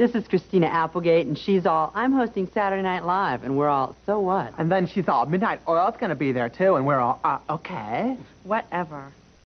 This is Christina Applegate, and she's all, I'm hosting Saturday Night Live, and we're all, so what? And then she's all, Midnight Oil's gonna be there too, and we're all, uh, okay. Whatever.